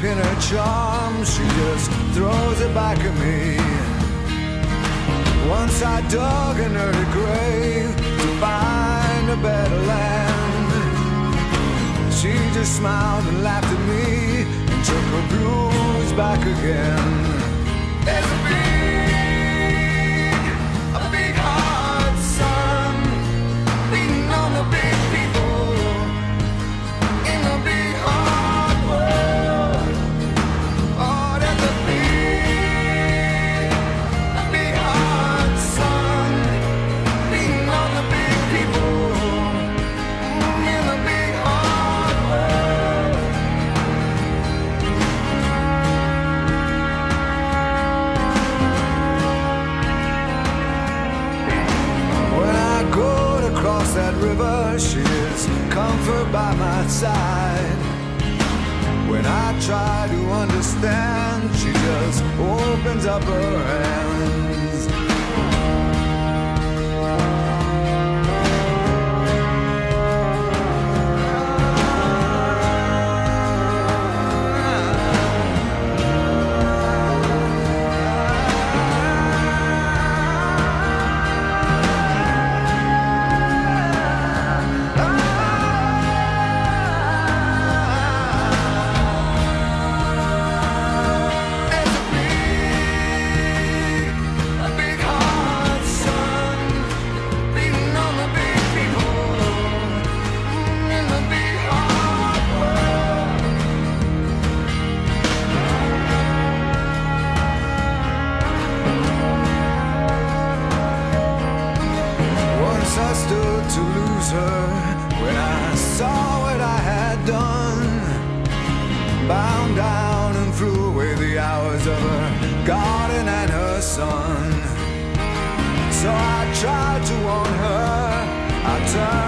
pin her charm, she just throws it back at me. Once I dug an early grave to find a better land. She just smiled and laughed at me and took her blues back again. Comfort by my side. When I try to understand, she just opens up her hands. Bound down and threw away the hours of her garden and her son. So I tried to warn her, I turned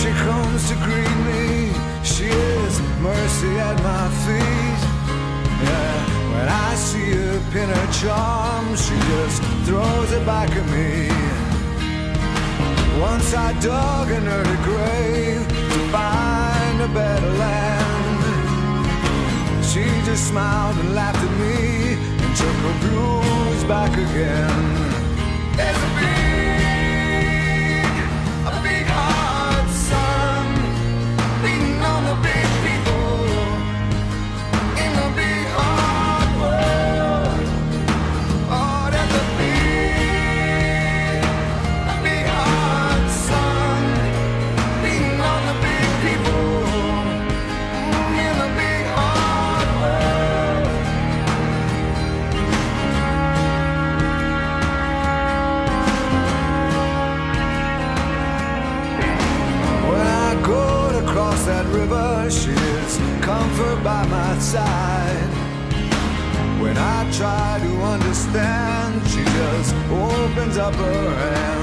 She comes to greet me, she is mercy at my feet. Yeah, when I see her pin her charm, she just throws it back at me. Once I dug an early grave to find a better land. She just smiled and laughed at me and took her blues back again. Is comfort by my side. When I try to understand, she just opens up her hand.